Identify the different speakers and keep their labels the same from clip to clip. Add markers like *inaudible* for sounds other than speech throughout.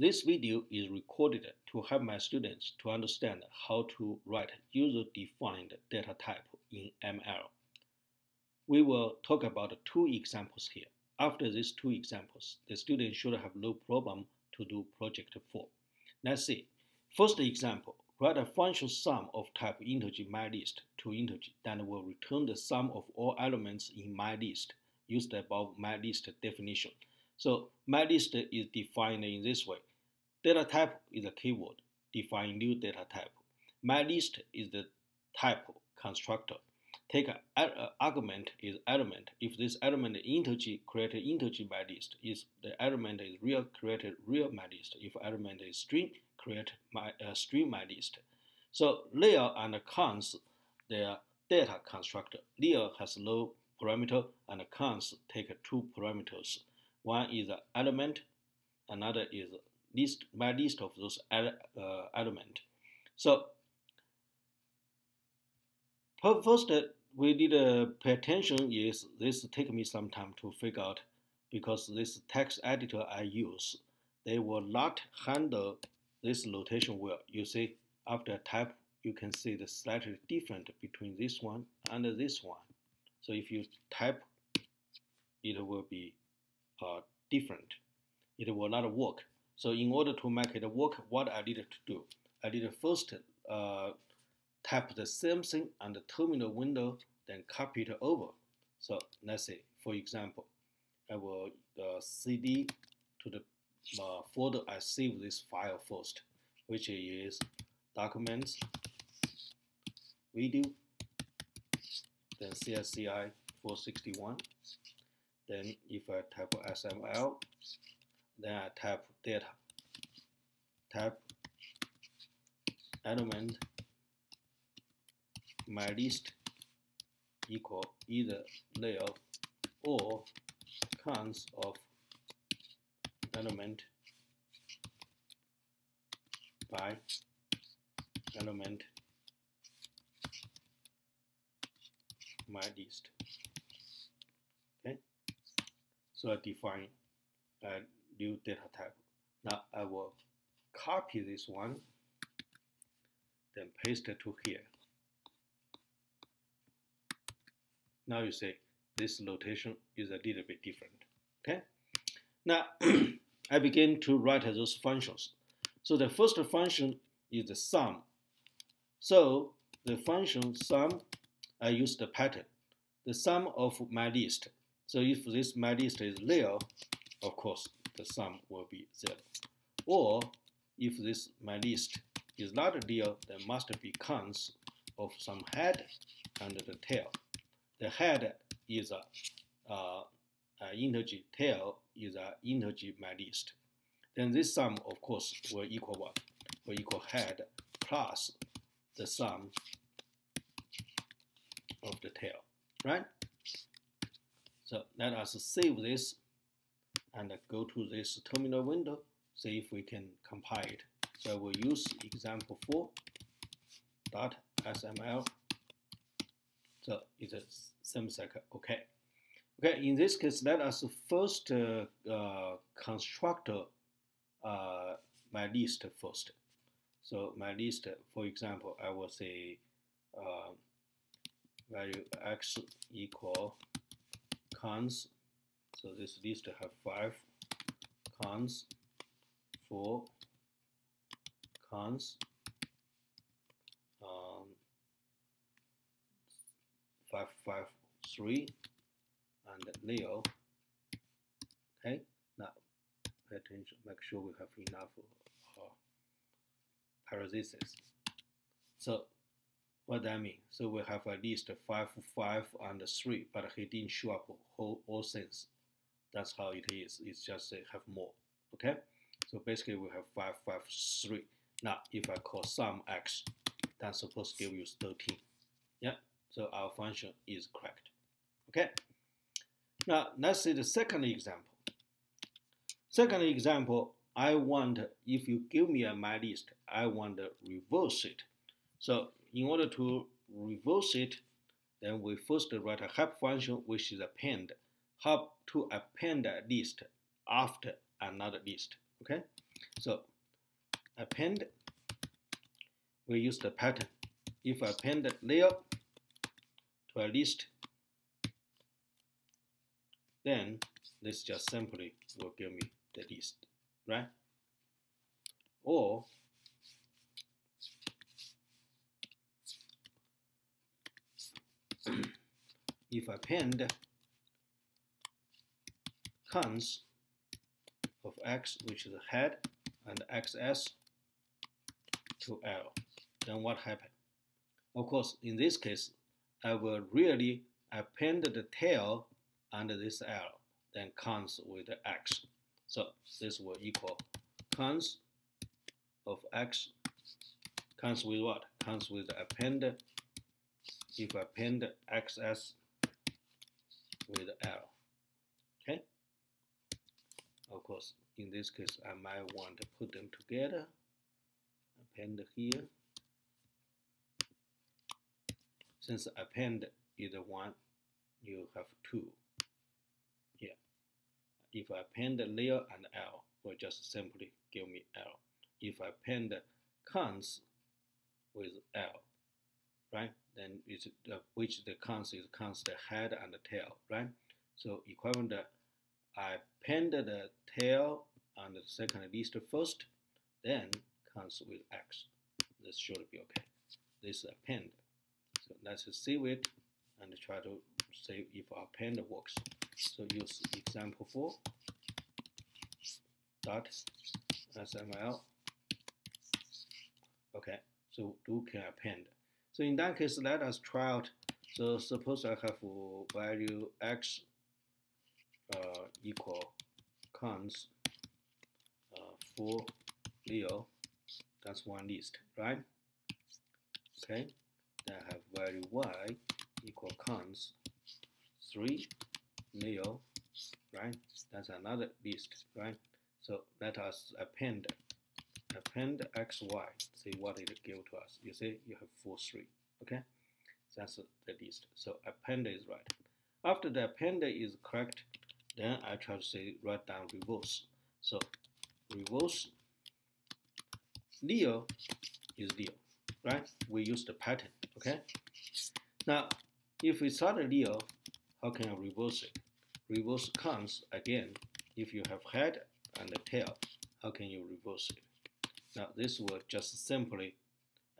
Speaker 1: This video is recorded to help my students to understand how to write user-defined data type in ML. We will talk about two examples here. After these two examples, the student should have no problem to do project 4. Let's see. First example, write a function sum of type integer mylist to integer that will return the sum of all elements in mylist used above mylist definition. So mylist is defined in this way. Data type is a keyword. Define new data type. My list is the type constructor. Take an argument is element. If this element is integer, create an integer mylist. If the element is real, create real mylist. If element is string, create my uh, string mylist. So layer and cons, they are data constructor. Layer has no parameter and cons take two parameters. One is element, another is list my list of those uh, element. So first we need to pay attention is this take me some time to figure out because this text editor I use they will not handle this notation well. You see after type you can see the slightly different between this one and this one. So if you type it will be uh, different. It will not work. So in order to make it work, what I needed to do, I did first uh, type the same thing on the terminal window, then copy it over. So let's say, for example, I will uh, cd to the uh, folder I save this file first, which is documents, video, then CSCI 461. Then if I type SML, then I type data, type element my list equal either layer or cons of element by element my list. Okay, so I define a new data type. Now I will copy this one, then paste it to here. Now you see this notation is a little bit different. Okay. Now *clears throat* I begin to write those functions. So the first function is the sum. So the function sum, I use the pattern. The sum of my list. So if this my list is real, of course, the sum will be 0. Or if this my list is not real, there must be cons of some head and the tail. The head is a, uh, a integer, tail is an integer my list. Then this sum, of course, will equal what? Will equal head plus the sum of the tail, right? So let us save this and go to this terminal window, see if we can compile it. So we'll use example 4 dot SML. So it's a same cycle, okay. Okay, in this case, let us first uh, uh, construct uh, my list first. So my list, for example, I will say uh, value x equal cons so this list have five cons, four cons, um, five five three, and Leo. Okay, now pay attention. Make sure we have enough uh, parentheses. So what that mean? So we have at least five, five, and three, but he didn't show up all, all things. That's how it is. It's just they have more. Okay. So basically we have 5, 5, 3. Now if I call sum x, that's supposed to give you 13. Yeah. So our function is correct. Okay. Now let's see the second example. Second example, I want, if you give me a my list, I want to reverse it. So in order to reverse it, then we first write a help function which is append how to append a list after another list. Okay, So append, we use the pattern. If I append layer to a list, then this just simply will give me the list, right? Or *clears throat* if I append cons of x, which is head, and xs to L, then what happened? Of course, in this case, I will really append the tail under this L, then cons with the x. So this will equal cons of x comes with what? Comes with append, if I append xs with L. Of course, in this case, I might want to put them together. Append here. Since append is one, you have two here. If I append layer and L, will just simply give me L. If I append cons with L, right? Then it's the, which the cons is cons the head and the tail, right? So equivalent, I append the tail on the second list first, then comes with x. This should be okay. This is append. So let's save it and try to see if append works. So use example 4 dot SML. Okay, so do can append. So in that case, let us try out. So suppose I have value x equal cons uh, for Leo. That's one list, right? Okay. Then I have value y equal cons 3 Leo, right? That's another list, right? So let us append append xy, see what it give to us. You see, you have 4, 3, okay? That's the list. So append is right. After the append is correct, then I try to say write down reverse. So reverse Leo is Leo, right? We use the pattern, okay? Now, if we start a Leo, how can I reverse it? Reverse comes again, if you have head and tail, how can you reverse it? Now this will just simply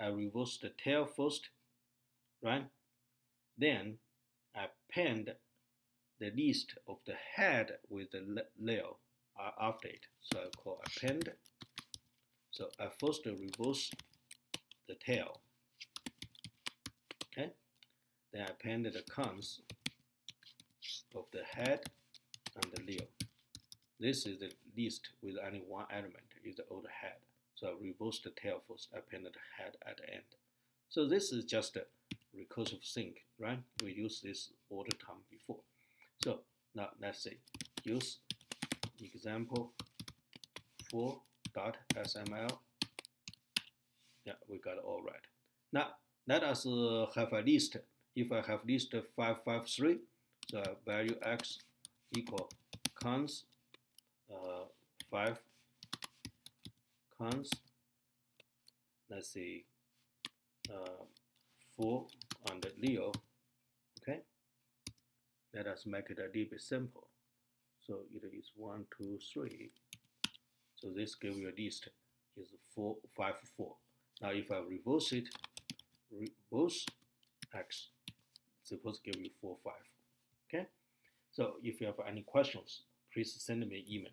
Speaker 1: I reverse the tail first, right? Then I append the list of the head with the layer uh, after it. So I call append. So I first reverse the tail. Okay. Then I append the cons of the head and the layer. This is the list with only one element is the old head. So I reverse the tail first, append the head at the end. So this is just a recursive sync, right? We used this all the time before. So now let's say use example 4.sml. Yeah, we got all right. Now let us uh, have a list. If I have list 553, so value x equal cons uh, 5 cons let's see uh, 4 on the Leo okay let us make it a little bit simple. So it is 1 2 3 so this give you a list. Is 4 5 4 now if I reverse it reverse x suppose give you 4 5 okay? So if you have any questions please send me an email